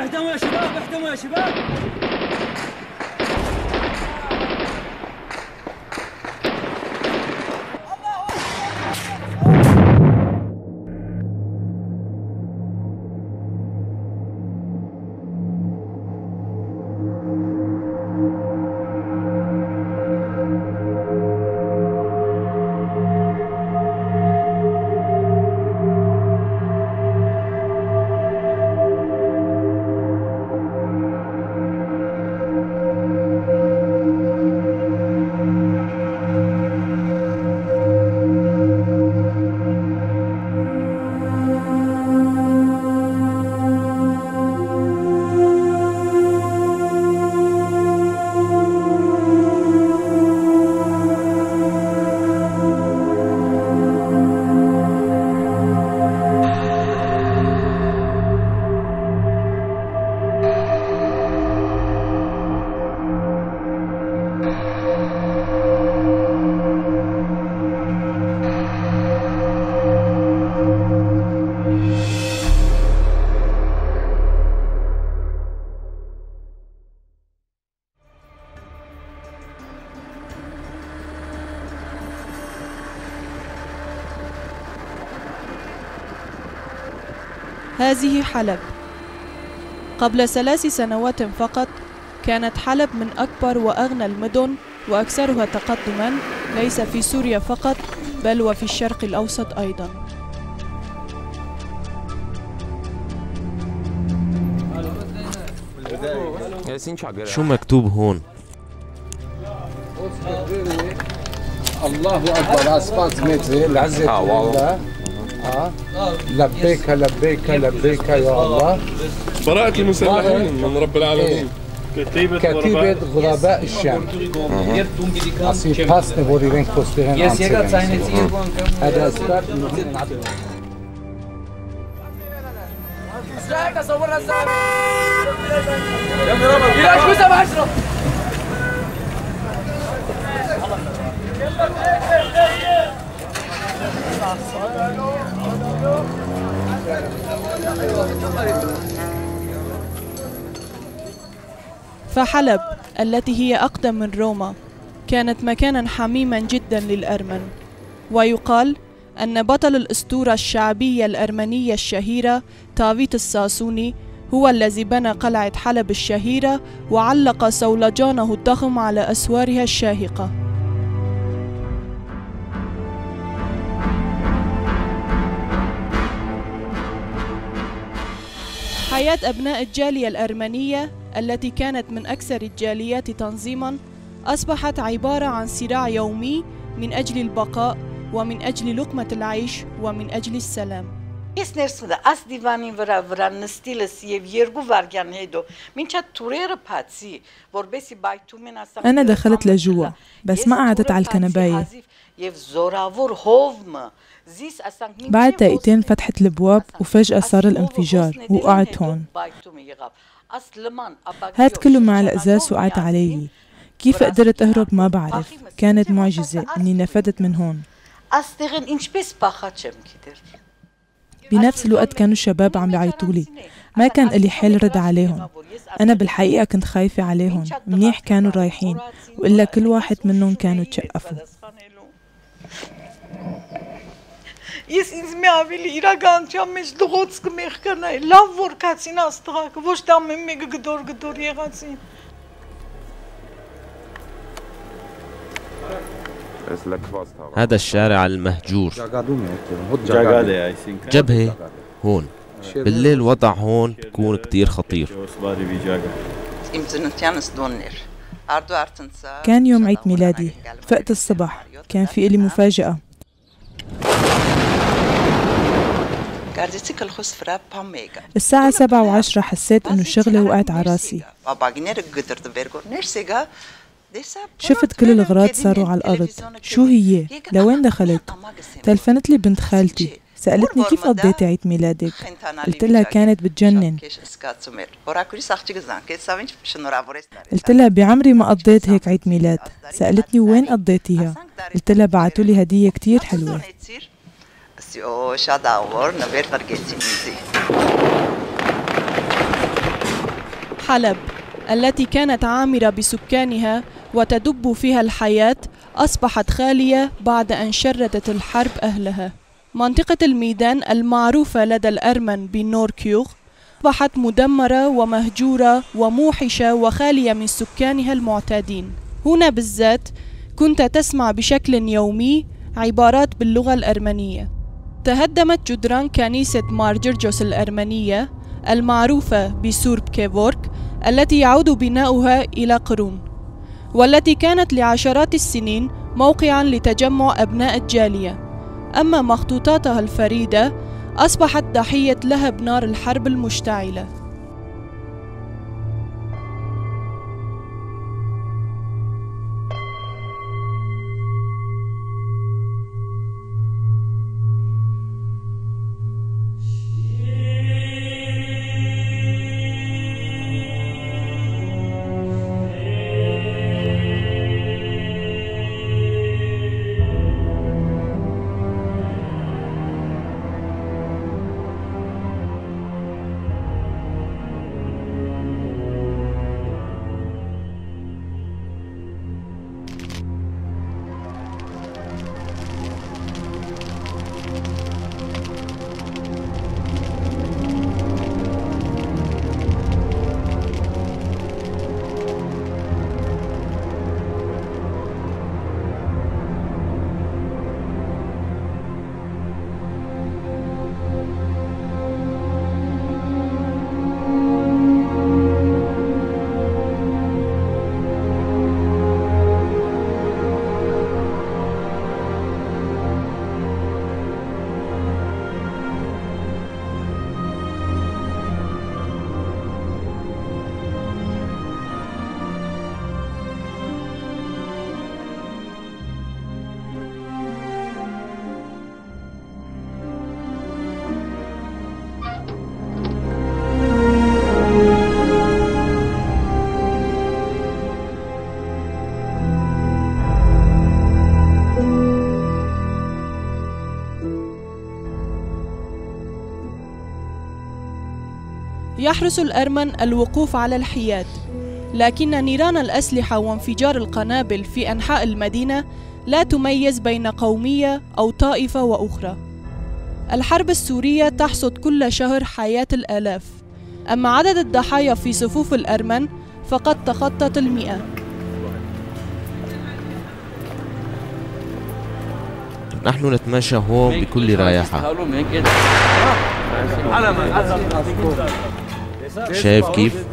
اهدموا يا شباب اهدموا يا شباب. هذه حلب. قبل ثلاث سنوات فقط كانت حلب من أكبر وأغنى المدن وأكثرها تقدما ليس في سوريا فقط بل وفي الشرق الأوسط أيضا. شو مكتوب هون؟ الله أكبر أسفلت متر العزة آه، آه. لبيك لبيك لبيك يا الله. براءة المسلحين من رب العالمين. كتيبة غرباء الشام. من عبد فحلب التي هي أقدم من روما كانت مكانا حميما جدا للأرمن ويقال أن بطل الأسطورة الشعبية الأرمنية الشهيرة تافيت الساسوني هو الذي بنى قلعة حلب الشهيرة وعلق صولجانه الضخم على أسوارها الشاهقة. حياة أبناء الجالية الأرمنية التي كانت من أكثر الجاليات تنظيماً أصبحت عبارة عن صراع يومي من أجل البقاء ومن أجل لقمة العيش ومن أجل السلام. Ես ներսուդա աս դիվանի վրա վրան նստիլս եւ երկու վարգյան հետո մինչա թուրերը փացի որբեսի բայթում են ասա Անա դخلت لجوا بس ما قعدت على الكنبايه եւ զորավոր հովմը بعد دقيقتين فتحت الأبواب وفجأة صار الانفجار وقعت هون. هاد كله مع الأزاز وقعت علي كيف قدرت أهرب؟ ما بعرف. كانت معجزة. أني نفدت من هون. بنفس الوقت كانوا الشباب عم بيعيطوا لي ما كان لي حل رد عليهم. أنا بالحقيقة كنت خايفة عليهم. منيح كانوا رايحين. وإلا كل واحد منهم كانوا تشقفوا. Ես ինձ մի ավելի իրականության մեջ դղոցքը մեղ կանայի, լավ որ կացին աստղակը, ոչ դա մեն մեկը գդոր գդոր եղածին։ هذا الشارع المهجور جبهة هون بالليل وضع هون بكون كتير خطير Իմ ծննդյանս դոններ։ Արդու արդնցա։ كان يوم عيد ميلادي فقت الصبح كان في إلي مفاجأة الساعة سبعة وعشرة حسيت إنه الشغلة وقعت على راسي. شفت كل الأغراض صاروا على الأرض. شو هي؟ لوين دخلت؟ تلفنت لي بنت خالتي. سألتني كيف قضيتي عيد ميلادك؟ قلت لها كانت بتجنن. قلت لها بعمري ما قضيت هيك عيد ميلاد. سألتني وين قضيتيها؟ قلت لها بعثوا لي هدية كتير حلوة. حلب التي كانت عامرة بسكانها وتدب فيها الحياة أصبحت خالية بعد أن شردت الحرب أهلها. منطقة الميدان المعروفة لدى الأرمن بنوركيوغ أصبحت مدمرة ومهجورة وموحشة وخالية من سكانها المعتادين. هنا بالذات كنت تسمع بشكل يومي عبارات باللغة الأرمنية. تهدمت جدران كنيسة مار جرجوس الأرمنية المعروفة بسورب كيفورك التي يعود بناؤها إلى قرون والتي كانت لعشرات السنين موقعا لتجمع أبناء الجالية. أما مخطوطاتها الفريدة أصبحت ضحية لهب نار الحرب المشتعلة. يحرص الأرمن الوقوف على الحياد. لكن نيران الأسلحة وانفجار القنابل في أنحاء المدينة لا تميز بين قومية أو طائفة وأخرى. الحرب السورية تحصد كل شهر حياة الآلاف. أما عدد الضحايا في صفوف الأرمن فقد تخطت المئة. نحن نتماشى هون بكل رايحة شايف كيف؟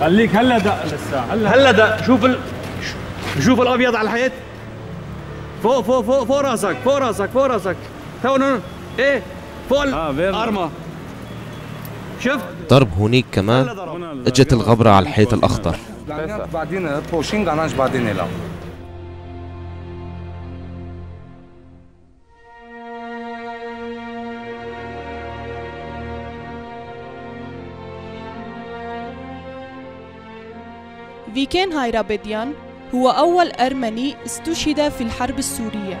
خليك هلا دق لسه هلا. هلا ده شوف ال... شوف الأبيض على الحيط. فوق فوق فوق فوق راسك فوق راسك فوق راسك. تو إيه؟ فوق الارمه شفت ضرب هونيك كمان. اجت الغبرة على الحيط الأخضر. بعدين بوشينج عناش بعدين لا فيكين هايرابيديان هو أول أرمني استشهد في الحرب السورية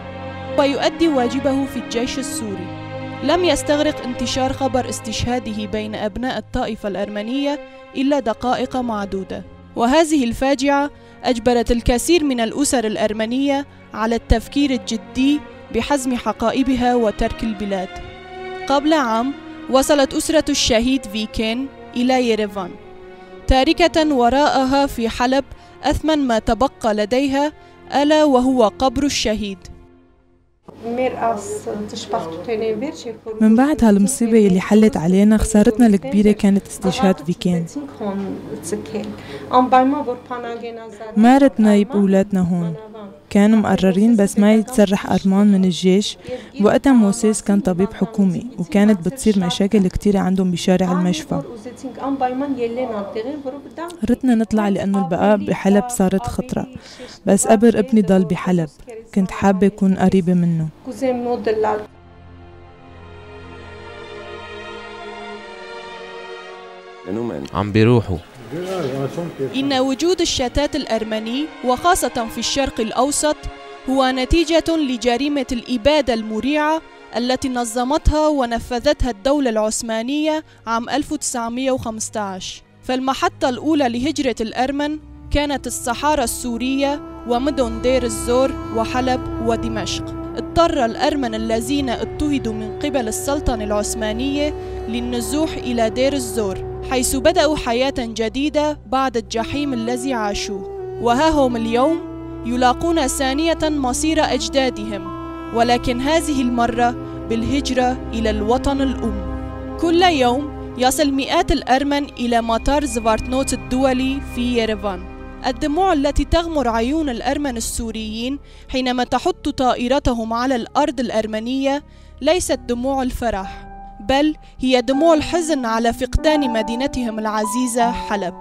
ويؤدي واجبه في الجيش السوري. لم يستغرق انتشار خبر استشهاده بين أبناء الطائفة الأرمنية إلا دقائق معدودة. وهذه الفاجعة أجبرت الكثير من الأسر الأرمنية على التفكير الجدي بحزم حقائبها وترك البلاد. قبل عام وصلت أسرة الشهيد فيكين إلى ييرفان تاركة وراءها في حلب أثمن ما تبقى لديها ألا وهو قبر الشهيد. من بعد هالمصيبة اللي حلت علينا خسارتنا الكبيرة كانت استشهاد فيكين ما ردنا يبقوا ولادنا هون. كانوا مقررين بس ما يتسرح أرمان من الجيش. وقتها موسيس كان طبيب حكومي وكانت بتصير مشاكل كتيرة عندهم بشارع المشفى. ردنا نطلع لأنه البقاء بحلب صارت خطرة. بس قبر ابني ضل بحلب. كنت حابة أكون قريبة منه. عم بيروحوا. إن وجود الشتات الأرمني وخاصة في الشرق الأوسط هو نتيجة لجريمة الإبادة المريعة التي نظمتها ونفذتها الدولة العثمانية عام 1915 فالمحطة الأولى لهجرة الأرمن كانت الصحارى السورية ومدن دير الزور وحلب ودمشق. اضطر الأرمن الذين اضطهدوا من قبل السلطنة العثمانية للنزوح إلى دير الزور. حيث بدأوا حياة جديدة بعد الجحيم الذي عاشوه. وها هم اليوم؟ يلاقون ثانية مصير أجدادهم. ولكن هذه المرة بالهجرة إلى الوطن الأم. كل يوم يصل مئات الأرمن إلى مطار زفارتنوت الدولي في ييرفان الدموع التي تغمر عيون الأرمن السوريين حينما تحط طائرتهم على الأرض الأرمنية ليست دموع الفرح. بل هي دموع الحزن على فقدان مدينتهم العزيزة حلب.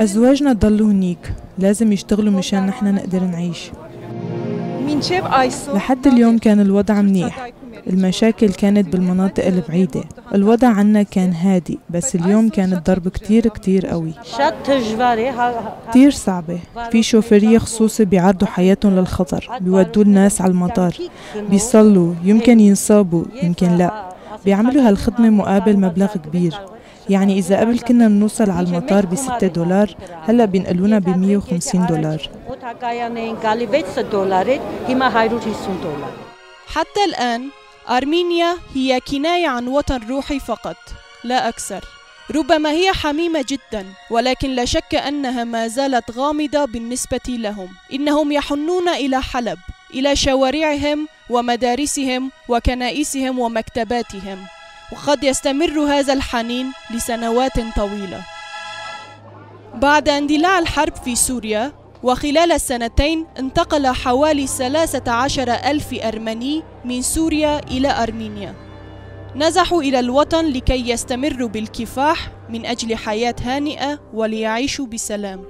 أزواجنا ضلوا هنيك. لازم يشتغلوا مشان نحن نقدر نعيش. لحد اليوم كان الوضع منيح. المشاكل كانت بالمناطق البعيدة الوضع عنا كان هادي بس اليوم كان الضرب كتير كتير قوي. كتير صعبة. في شوفيرية خصوصي بيعرضوا حياتهم للخطر بيودوا الناس على المطار. بيصلوا يمكن ينصابوا يمكن لا. بيعملوا هالخدمة مقابل مبلغ كبير. يعني إذا قبل كنا نوصل على المطار ب 6 دولار هلأ بينقلونا ب 150 دولار. حتى الآن أرمينيا هي كناية عن وطن روحي فقط لا أكثر. ربما هي حميمة جدا ولكن لا شك أنها ما زالت غامضة بالنسبة لهم. إنهم يحنون إلى حلب إلى شوارعهم ومدارسهم وكنائسهم ومكتباتهم. وقد يستمر هذا الحنين لسنوات طويلة. بعد اندلاع الحرب في سوريا وخلال السنتين انتقل حوالي 13 ألف أرمني من سوريا إلى أرمينيا. نزحوا إلى الوطن لكي يستمروا بالكفاح من أجل حياة هانئة وليعيشوا بسلام.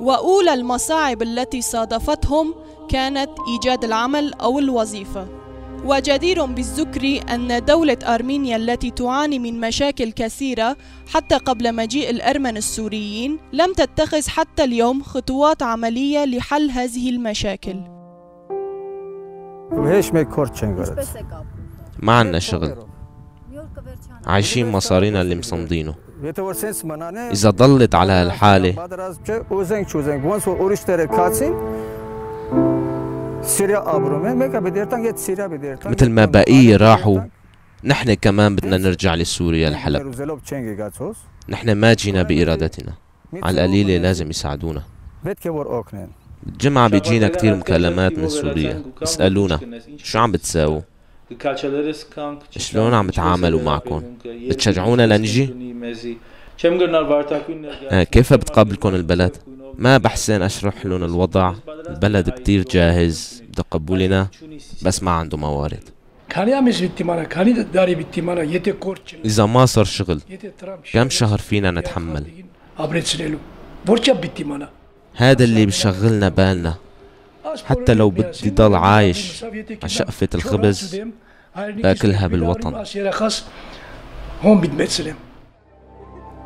وأولى المصاعب التي صادفتهم كانت إيجاد العمل أو الوظيفة. وجدير بالذكر أن دولة أرمينيا التي تعاني من مشاكل كثيرة حتى قبل مجيء الأرمن السوريين لم تتخذ حتى اليوم خطوات عملية لحل هذه المشاكل ما عنا شغل عايشين مصارينا اللي مصمدينه إذا ضلت على هالحالة مثل ما بقية راحوا. نحن كمان بدنا نرجع لسوريا لحلب. نحن ما جينا بإرادتنا. على القليلة لازم يساعدونا. بالجمعة بيجينا كتير مكالمات من سوريا. يسألونا شو عم بتساووا؟ شلون عم تتعاملوا معكم؟ بتشجعونا لنجي؟ آه كيف بتقابلكم البلد؟ ما بحسن أشرح لهم الوضع؟ البلد كتير جاهز بتقبلنا بس ما عنده موارد. إذا ما صار شغل كم شهر فينا نتحمل؟ هذا اللي بشغلنا بالنا. حتى لو بدي ضل عايش على شقفة الخبز باكلها بالوطن.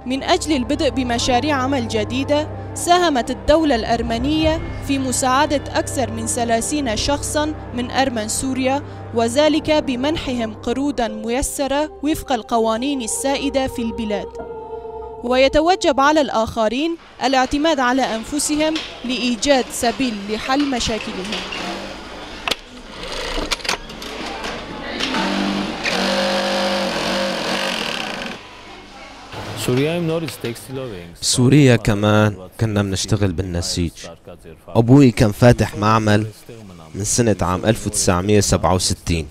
من أجل البدء بمشاريع عمل جديدة ساهمت الدولة الأرمنية في مساعدة أكثر من 30 شخصا من أرمن سوريا وذلك بمنحهم قروضا ميسرة وفق القوانين السائدة في البلاد. ويتوجب على الآخرين الاعتماد على أنفسهم لإيجاد سبيل لحل مشاكلهم. سوريا كمان كنا بنشتغل بالنسيج أبوي كان فاتح معمل من سنة عام 1967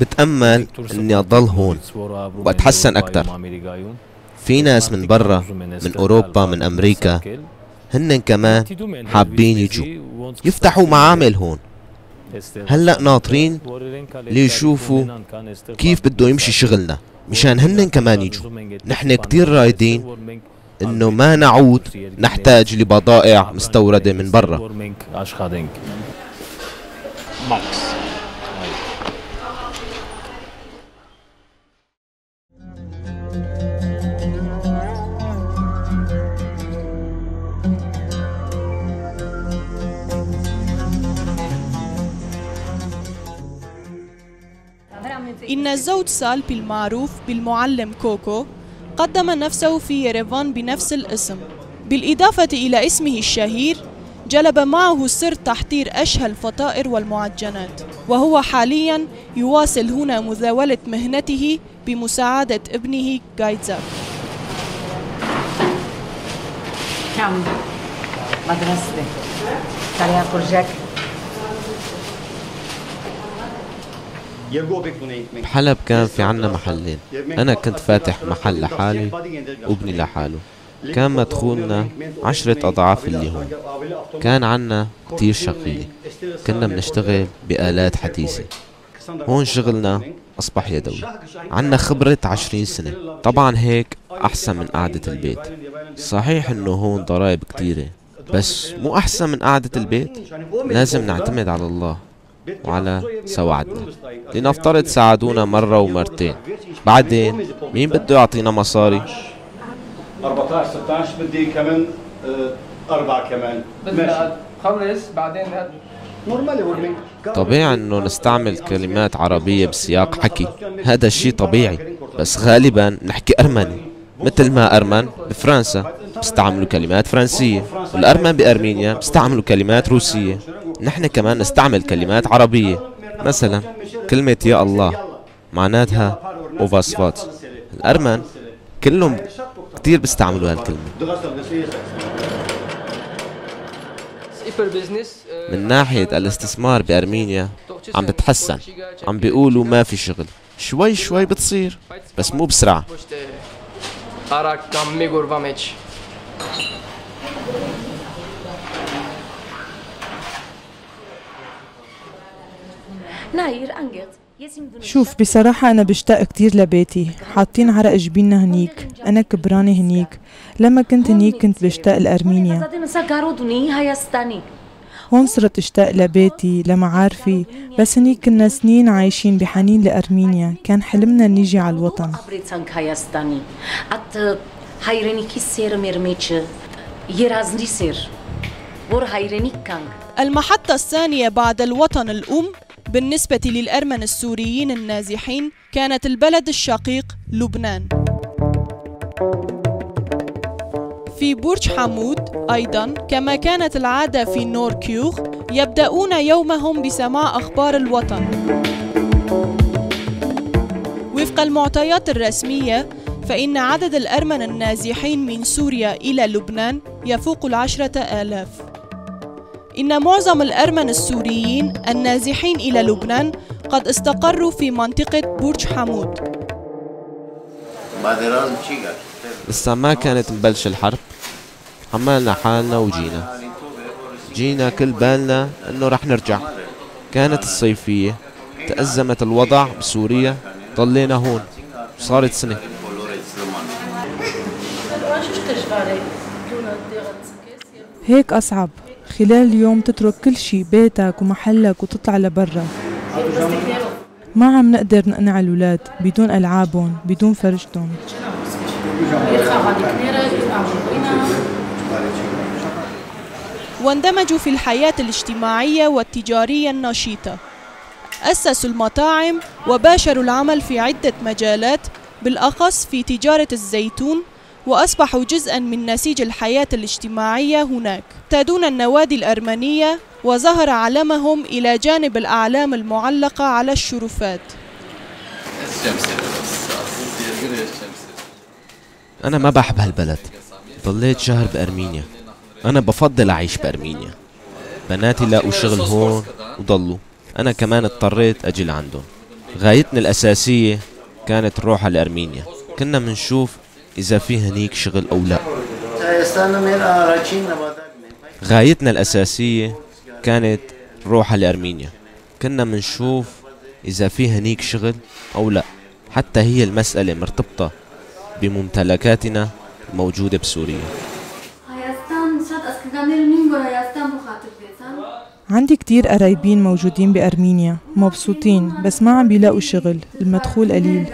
بتأمل إني أضل هون وأتحسن أكثر. في ناس من برا من أوروبا من أمريكا. هن كمان حابين يجوا يفتحوا معامل هون. هلأ ناطرين ليشوفوا كيف بده يمشي شغلنا. مشان هن كمان يجوا. نحن كتير رايدين إنه ما نعود نحتاج لبضائع مستوردة من برا. إن الزوج سالبي المعروف بالمعلم كوكو قدم نفسه في يريفان بنفس الاسم. بالإضافة إلى اسمه الشهير جلب معه سر تحضير أشهى الفطائر والمعجنات وهو حاليا يواصل هنا مزاولة مهنته بمساعدة ابنه جايتزاك كم؟ بحلب كان في عنا محلين. أنا كنت فاتح محل لحالي وابني لحاله. كان مدخولنا عشرة أضعاف اللي هون. كان عنا كتير شغيلة كنا بنشتغل بآلات حديثة. هون شغلنا أصبح يدوي. عنا خبرة عشرين سنة. طبعا هيك أحسن من قعدة البيت. صحيح إنه هون ضرائب كتيرة بس مو أحسن من قعدة البيت؟ لازم نعتمد على الله. وعلى سواعدنا. لنفترض ساعدونا مرة ومرتين. بعدين مين بده يعطينا مصاري؟ 14 16 بدي كمان آه، أربعة كمان. ماشي. خلص بعدين طبيعي إنه نستعمل كلمات عربية بسياق حكي. هذا الشيء طبيعي. بس غالبا نحكي أرمني. مثل ما أرمن بفرنسا. بيستعملوا كلمات فرنسية. والأرمن بأرمينيا بيستعملوا كلمات روسية. نحن كمان نستعمل كلمات عربية. مثلا كلمة يا الله معناتها أوفاسفات الأرمن كلهم كتير بيستعملوا هالكلمة. من ناحية الاستثمار بأرمينيا عم بتحسن. عم بيقولوا ما في شغل. شوي شوي بتصير بس مو بسرعة. شوف بصراحة أنا بشتاق كتير لبيتي. حاطين عرق جبيننا هنيك. أنا كبرانة هنيك. لما كنت هنيك كنت بشتاق لأرمينيا. هون صرت أشتاق لبيتي لمعارفي. بس هنيك كنا سنين عايشين بحنين لأرمينيا. كان حلمنا نيجي على الوطن. المحطة الثانية بعد الوطن الأم بالنسبة للأرمن السوريين النازحين كانت البلد الشقيق لبنان. في برج حمود أيضا كما كانت العادة في نور كيوغ يبدأون يومهم بسماع أخبار الوطن. وفق المعطيات الرسمية فإن عدد الأرمن النازحين من سوريا إلى لبنان يفوق العشرة آلاف. إن معظم الأرمن السوريين النازحين إلى لبنان قد استقروا في منطقة برج حمود. لسه ما كانت مبلشة الحرب. حملنا حالنا وجينا. جينا كل بالنا إنه رح نرجع. كانت الصيفية. تأزمت الوضع بسوريا. ضلينا هون. صارت سنة. هيك أصعب. خلال اليوم تترك كل شي بيتك ومحلك وتطلع لبرا. ما عم نقدر نقنع الولاد بدون ألعابهم بدون فرجتهم. واندمجوا في الحياة الاجتماعية والتجارية النشيطة. أسسوا المطاعم وباشروا العمل في عدة مجالات بالأخص في تجارة الزيتون وأصبحوا جزءا من نسيج الحياة الاجتماعية هناك. ابتدون النوادي الأرمنية وظهر علمهم إلى جانب الأعلام المعلقة على الشرفات. أنا ما بحب هالبلد. ضليت شهر بأرمينيا. أنا بفضل أعيش بأرمينيا. بناتي لاقوا شغل هون وضلوا. أنا كمان اضطريت أجي لعندهم. غايتنا الأساسية كانت نروح على أرمينيا كنا منشوف إذا في هنيك شغل أو لا. غايتنا الأساسية كانت نروح على أرمينيا كنا منشوف إذا في هنيك شغل أو لا. حتى هي المسألة مرتبطة بممتلكاتنا الموجودة بسوريا. عندي كتير قرايبين موجودين بأرمينيا مبسوطين بس ما عم بيلاقوا شغل المدخول قليل.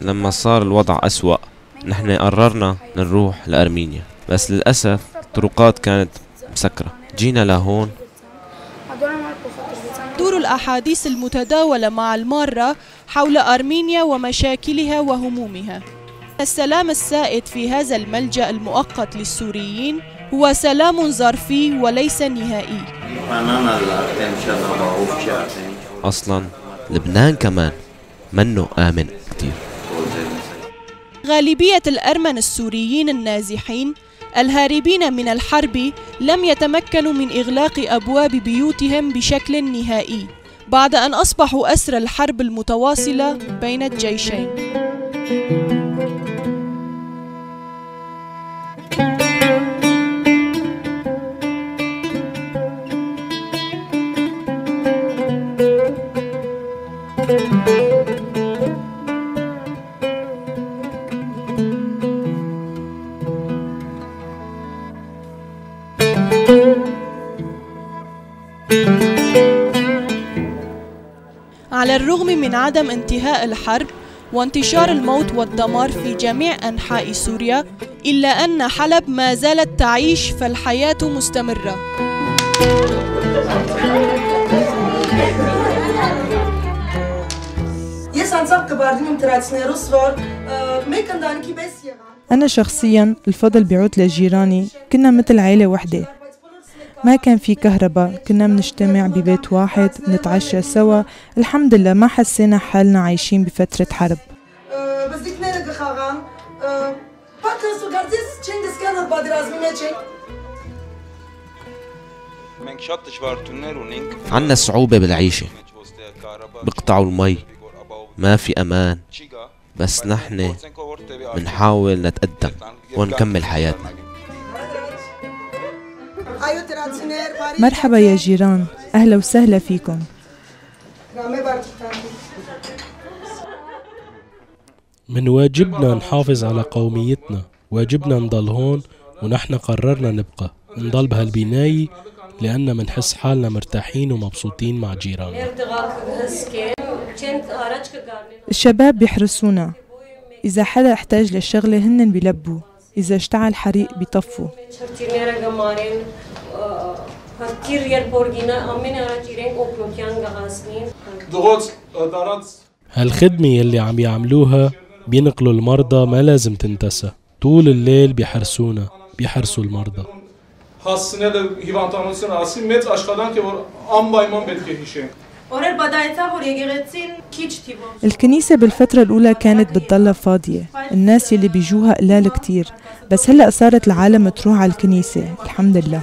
لما صار الوضع أسوأ نحن قررنا نروح لأرمينيا. بس للأسف الطرقات كانت مسكرة جينا لهون. تدور الأحاديث المتداولة مع المارة حول أرمينيا ومشاكلها وهمومها. السلام السائد في هذا الملجأ المؤقت للسوريين هو سلام ظرفي وليس نهائي. أصلا لبنان كمان منه آمن كتير. غالبية الأرمن السوريين النازحين الهاربين من الحرب لم يتمكنوا من إغلاق أبواب بيوتهم بشكل نهائي بعد أن أصبحوا أسر الحرب المتواصلة بين الجيشين. على الرغم من عدم انتهاء الحرب وانتشار الموت والدمار في جميع أنحاء سوريا إلا أن حلب ما زالت تعيش فالحياة مستمرة. أنا شخصيا الفضل بيعود لجيراني كنا مثل عيلة وحدة ما كان في كهرباء. كنا بنجتمع ببيت واحد نتعشى سوا. الحمد لله ما حسينا حالنا عايشين بفترة حرب. عنا صعوبة بالعيشة. بقطعوا المي. ما في أمان. بس نحن بنحاول نتقدم ونكمل حياتنا. مرحبا يا جيران. أهلا وسهلا فيكم. من واجبنا نحافظ على قوميتنا. واجبنا نضل هون ونحن قررنا نبقى. نضل بهالبناية لأن منحس حالنا مرتاحين ومبسوطين مع جيراننا. الشباب بيحرسونا إذا حدا احتاج لشغلة هن بيلبوا إذا اشتعل حريق بيطفوا. هالخدمة يلي عم يعملوها بينقلوا المرضى ما لازم تنتسى طول الليل بيحرسونا بيحرسوا المرضى հասցնելը հիվանդանության ասի մեծ աշխատանք է որ անպայման պետք է հիշենք الكنيسة بالفترة الأولى كانت بتضلها فاضية الناس يلي بيجوها قلال كتير بس هلأ صارت العالم تروح على الكنيسة الحمد لله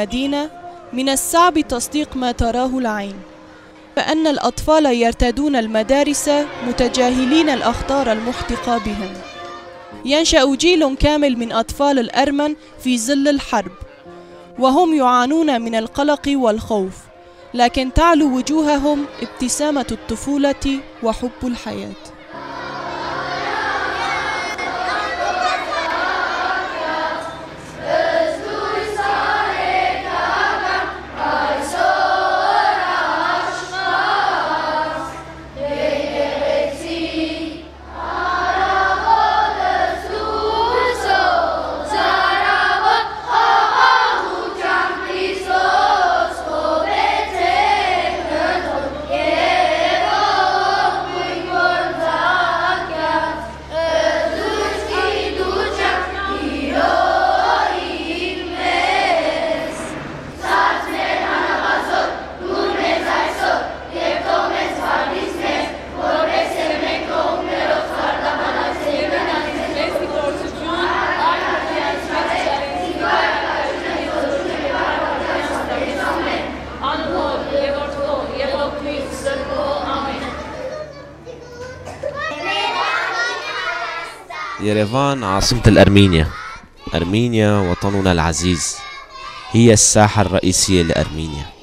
المدينة من الصعب تصديق ما تراه العين فأن الأطفال يرتدون المدارس متجاهلين الأخطار المحدقة بهم. ينشأ جيل كامل من أطفال الأرمن في ظل الحرب وهم يعانون من القلق والخوف لكن تعلو وجوههم ابتسامة الطفولة وحب الحياة. يريفان عاصمة الأرمينيا. أرمينيا وطننا العزيز هي الساحة الرئيسية لأرمينيا.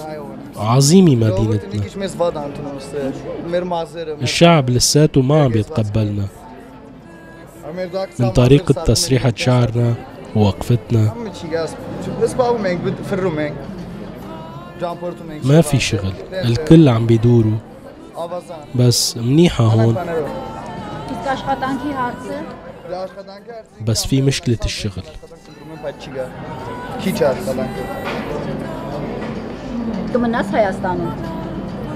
Hayo. عظيمة مدينتنا. الشعب لساته ما عم بيتقبلنا من طريقة تسريحة شعرنا ووقفتنا ما في شغل. الكل عم بيدوروا. بس منيحة هون. بس في مشكلة الشغل. من ناس هاي استانو.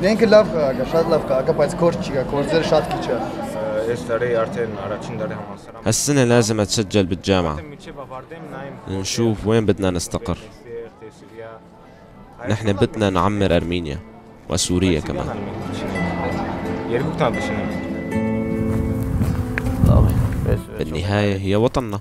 Denk lafka, gashad lafka, kapaz korchiga, korzer shad kicha. هالسنة لازم أتسجل بالجامعة ونشوف وين بدنا نستقر نحن بدنا نعمر أرمينيا وسوريا كمان بالنهاية هي وطننا.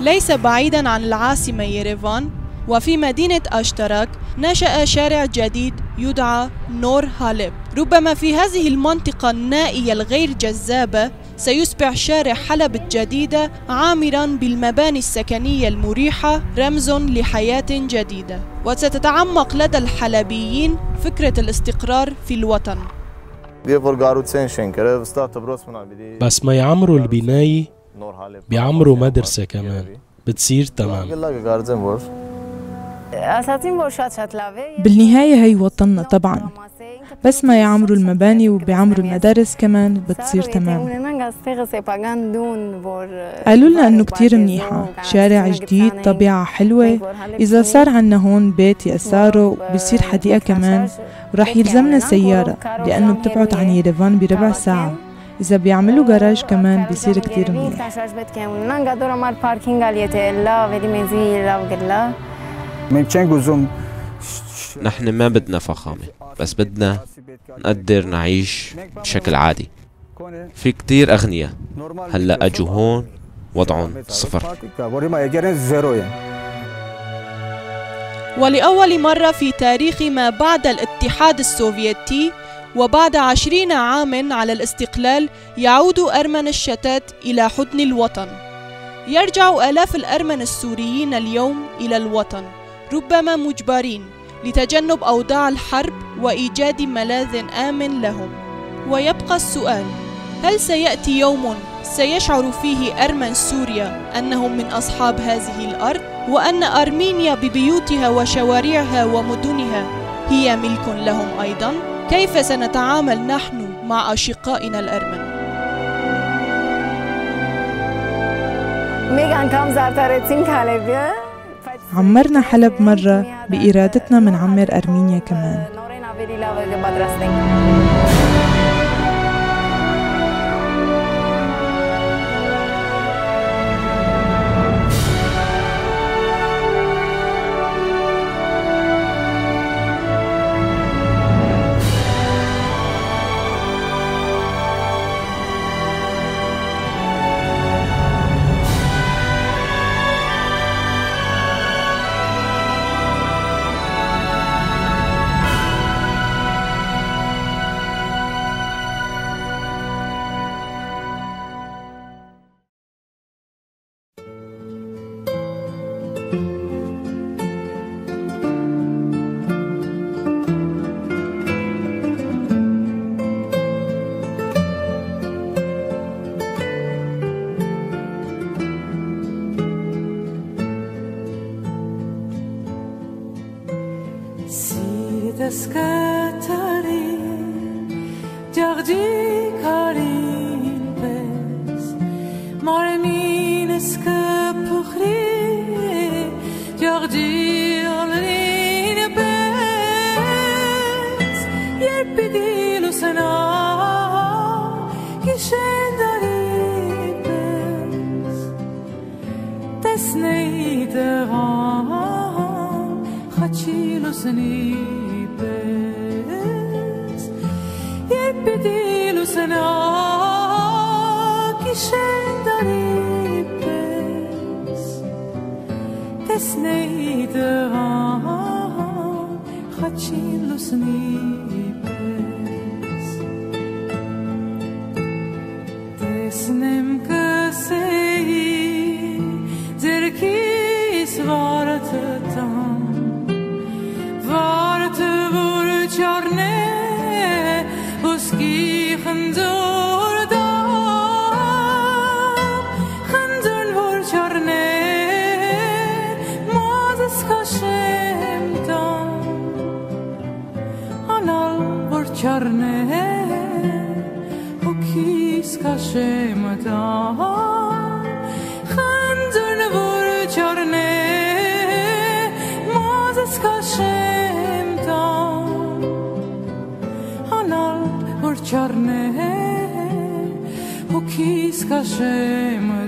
ليس بعيدا عن العاصمة يريفان وفي مدينة أشترك نشأ شارع جديد يدعى نور هاليب ربما في هذه المنطقة النائية الغير جذابة سيصبح شارع حلب الجديدة عامرا بالمباني السكنية المريحة رمز لحياة جديدة. وستتعمق لدى الحلبيين فكرة الاستقرار في الوطن. بس ما يعمروا البناية بيعمروا مدرسة كمان. بتصير تمام. بالنهاية هي وطننا طبعا. بس ما يعمروا المباني وبيعمروا المدارس كمان بتصير تمام قالوا لنا انه كتير منيحة شارع جديد طبيعة حلوة اذا صار عنا هون بيت يساره بصير حديقة كمان رح يلزمنا سيارة لأنه بتبعد عن يريفان بربع ساعة إذا بيعملوا جراج كمان بيصير كتير منيح نحن ما بدنا فخامة بس بدنا نقدر نعيش بشكل عادي. في كتير أغنياء. هلأ أجوا هون وضعهم صفر. ولأول مرة في تاريخ ما بعد الاتحاد السوفيتي وبعد عشرين عاما على الاستقلال يعود أرمن الشتات إلى حضن الوطن. يرجع آلاف الأرمن السوريين اليوم إلى الوطن. ربما مجبرين. لتجنب أوضاع الحرب وإيجاد ملاذ آمن لهم. ويبقى السؤال هل سيأتي يوم سيشعر فيه أرمن سوريا أنهم من أصحاب هذه الأرض وأن أرمينيا ببيوتها وشوارعها ومدنها هي ملك لهم أيضا؟ كيف سنتعامل نحن مع أشقائنا الأرمن؟ میگن کام زرتر تین عمرنا حلب مرة بإرادتنا منعمر أرمينيا كمان. the sky. snem că скажи ми.